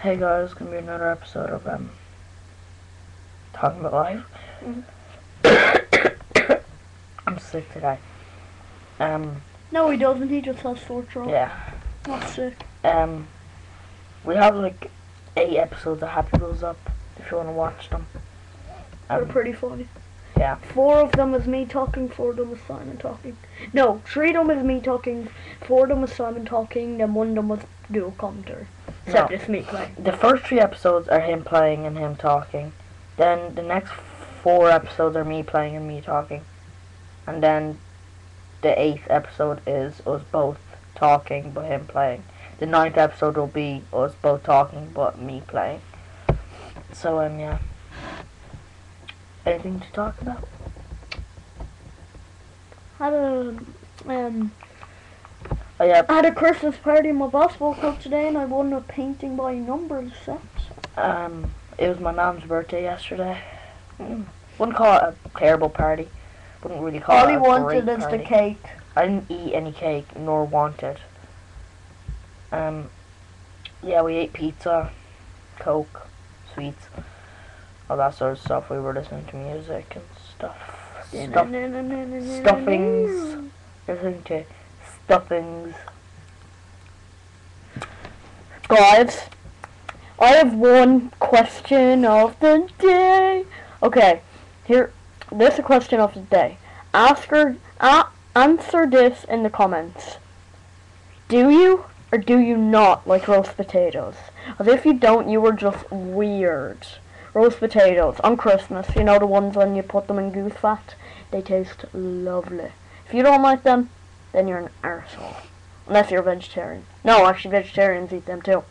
Hey guys, it's gonna be another episode of um talking about life. I'm sick today. Um No, he doesn't. He just has sore throat. yeah. Not sick. Um we have like eight episodes of Happy Wheels up if you wanna watch them. They're Um, pretty funny. yeah. Four of them is me talking, four of them is Simon talking. No, three of them is me talking, four of them is Simon talking, then one of them was dual commentary. Except No. it's me playing. The first three episodes are him playing and him talking. Then the next four episodes are me playing and me talking. And then the eighth episode is us both talking but him playing. The ninth episode will be us both talking but me playing. So um yeah. Anything to talk about? Had a um Oh yeah, I had a Christmas party in my basketball club today, and I won a painting by numbers set. um it was my mom's birthday yesterday. Mm. Wouldn't call it a terrible party. Wouldn't really call All it he wanted is party. the cake. I didn't eat any cake nor want it. Um, yeah, we ate pizza, coke, sweets, all that sort of stuff. We were listening to music and stuff. Stuff, stuffings. listening to stuffings. Guys, I have one question of the day. Okay, here, this is a question of the day. Ask uh, answer this in the comments. Do you or do you not like roast potatoes? As if you don't, you are just weird. Roast potatoes on Christmas, you know the ones when you put them in goose fat? They taste lovely. If you don't like them, then you're an arsehole. Unless you're a vegetarian. No, actually vegetarians eat them too.